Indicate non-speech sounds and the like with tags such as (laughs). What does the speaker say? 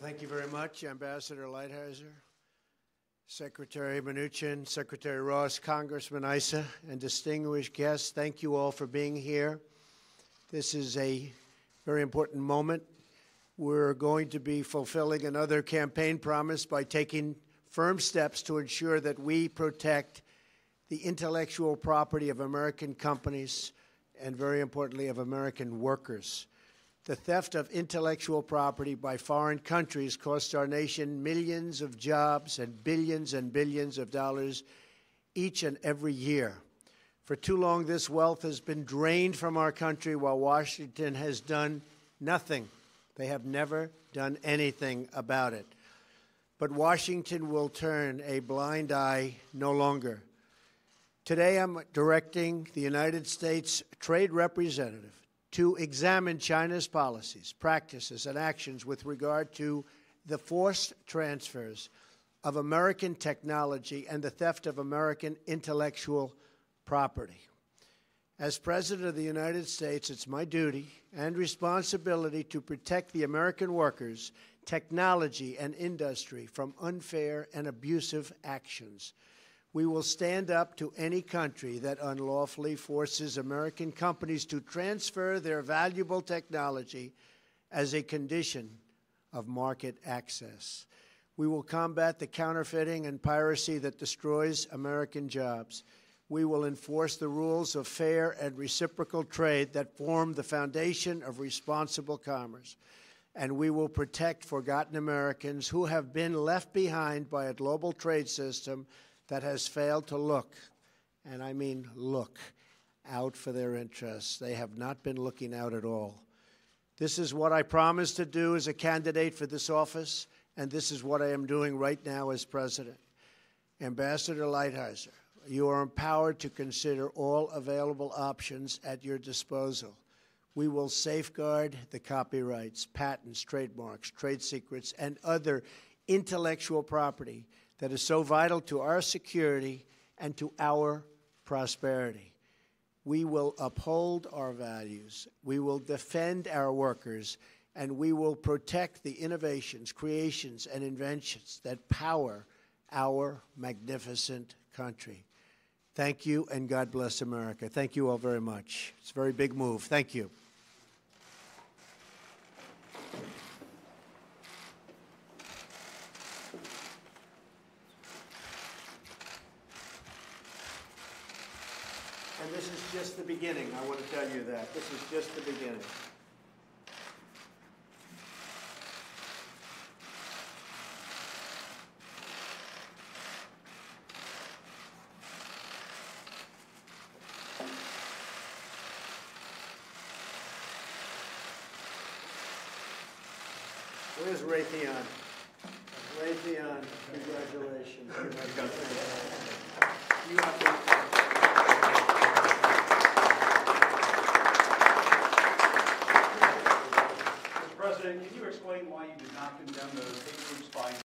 Thank you very much, Ambassador Lighthizer, Secretary Mnuchin, Secretary Ross, Congressman Issa, and distinguished guests. Thank you all for being here. This is a very important moment. We're going to be fulfilling another campaign promise by taking firm steps to ensure that we protect the intellectual property of American companies and, very importantly, of American workers. The theft of intellectual property by foreign countries costs our nation millions of jobs and billions and billions of dollars each and every year. For too long, this wealth has been drained from our country while Washington has done nothing. They have never done anything about it. But Washington will turn a blind eye no longer. Today, I'm directing the United States Trade Representative to examine China's policies, practices, and actions with regard to the forced transfers of American technology and the theft of American intellectual property. As President of the United States, it's my duty and responsibility to protect the American workers, technology, and industry from unfair and abusive actions. We will stand up to any country that unlawfully forces American companies to transfer their valuable technology as a condition of market access. We will combat the counterfeiting and piracy that destroys American jobs. We will enforce the rules of fair and reciprocal trade that form the foundation of responsible commerce. And we will protect forgotten Americans who have been left behind by a global trade system that has failed to look, and I mean look, out for their interests. They have not been looking out at all. This is what I promised to do as a candidate for this office, and this is what I am doing right now as president. Ambassador Lighthizer, you are empowered to consider all available options at your disposal. We will safeguard the copyrights, patents, trademarks, trade secrets, and other intellectual property that is so vital to our security and to our prosperity. We will uphold our values, we will defend our workers, and we will protect the innovations, creations, and inventions that power our magnificent country. Thank you, and God bless America. Thank you all very much. It's a very big move. Thank you. And this is just the beginning. I want to tell you that. This is just the beginning. Where's Raytheon? Raytheon, congratulations. (laughs) You have explain why you did not condemn those hate groups by